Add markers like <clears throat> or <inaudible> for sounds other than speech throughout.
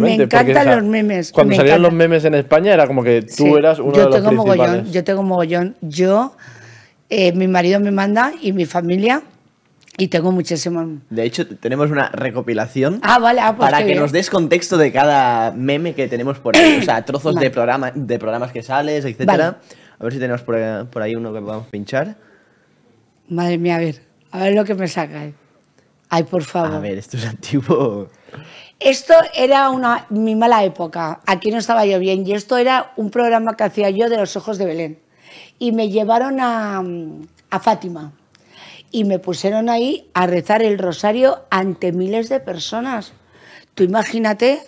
precisamente. Me porque, encantan o sea, los memes, Cuando me salían los memes en España era como que tú Sí, eras uno yo de los principales. mogollón, yo tengo mogollón. Yo, eh, mi marido me manda y mi familia y tengo muchísimos. De hecho, tenemos una recopilación Ah, vale, ah, pues para que bien. nos des contexto de cada meme que tenemos por ahí. O sea, <coughs> trozos Vale. de, programa, de programas que sales, etcétera. Vale. A ver si tenemos por ahí, por ahí uno que podamos pinchar. Madre mía, a ver, a ver lo que me saca. Ay, por favor. A ver, esto es <laughs> antiguo. Esto era una, mi mala época. Aquí no estaba yo bien. Y esto era un programa que hacía yo de los ojos de Belén. Y me llevaron a, a Fátima. Y me pusieron ahí a rezar el rosario ante miles de personas. Tú imagínate,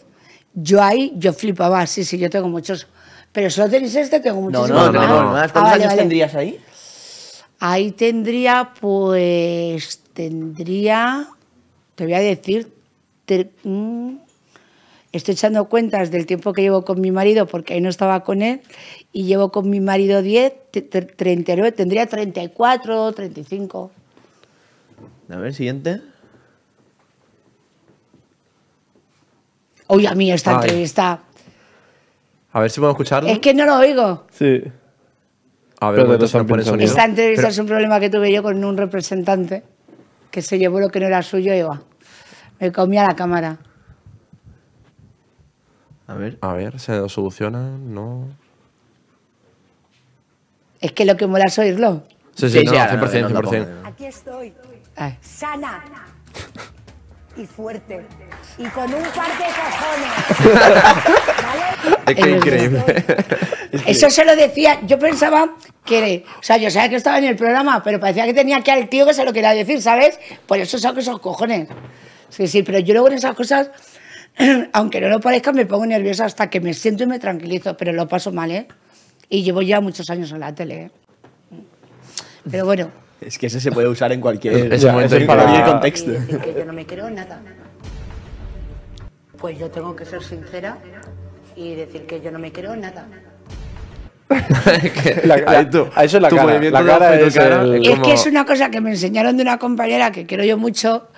yo ahí, yo flipaba. Sí, sí, yo tengo muchos. Pero solo tenéis este, tengo No, muchísimos. no, no, no. Ah, ¿Cuántos vale, años vale. tendrías ahí? Ahí tendría, pues, tendría, te voy a decir, mm, estoy echando cuentas del tiempo que llevo con mi marido, porque ahí no estaba con él, y llevo con mi marido 10, te- te- 39, tendría 34, 35. A ver, siguiente. Uy, a mí esta Ay. entrevista, A ver si podemos escucharlo. es que no lo oigo. Sí. A ver, Pero pone sonido. Esta entrevista Pero- es un problema que tuve yo con un representante, que se llevó lo que no era suyo y va, me comía la cámara. A ver. A ver, ¿se lo soluciona? No. Es que lo que mola es oírlo. Sí, sí, Sí, no, sí, ahora no, 100%, no lo 100%. pongo. Aquí estoy, sana y fuerte. Y con un par de cojones. ¿Vale? <laughs> Es que increíble. Eso se lo decía, yo pensaba que, o sea, yo sabía que estaba en el programa, pero parecía que tenía que al tío que se lo quería decir, ¿sabes? Por eso saco esos cojones. Sí, sí, pero yo luego en esas cosas, <clears throat> aunque no lo parezca, me pongo nerviosa hasta que me siento y me tranquilizo, pero lo paso mal, ¿eh? Y llevo ya muchos años en la tele, ¿eh? Pero bueno, Es que ese se puede usar en cualquier, <laughs> Ese en momento cualquier es para- y contexto. que yo no me creo nada. Pues yo tengo que ser sincera y decir que yo no me creo nada. <laughs> La- la- Ahí tú, a eso es la tu cara. movimiento La cara es cara el- es Es como- que es una cosa que me enseñaron de una compañera que quiero yo mucho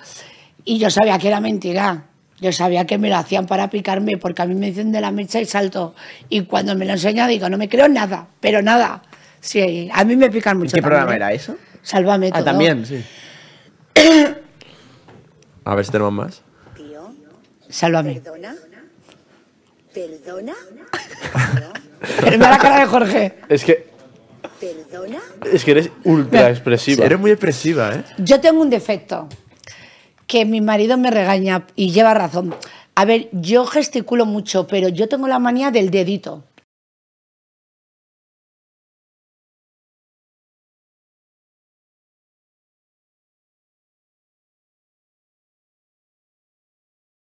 y yo sabía que era mentira. Yo sabía que me lo hacían para picarme porque a mí me dicen de la mecha y salto. Y cuando me lo enseña digo, no me creo nada, pero nada. Sí, a mí me pican ¿Y mucho. qué también, programa ¿eh? era eso? Sálvame Ah, todo. también, sí. <coughs> A ver si tenemos más. Tío, Sálvame. perdona. ¿Perdona? <laughs> Pero mira la cara de Jorge. Es que, ¿Perdona? es que eres ultra expresiva. Eres muy expresiva, ¿eh? Yo tengo un defecto que mi marido me regaña y lleva razón. A ver, yo gesticulo mucho, pero yo tengo la manía del dedito.